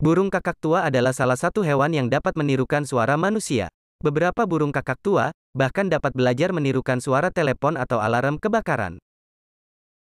Burung kakak tua adalah salah satu hewan yang dapat menirukan suara manusia. Beberapa burung kakak tua bahkan dapat belajar menirukan suara telepon atau alarm kebakaran.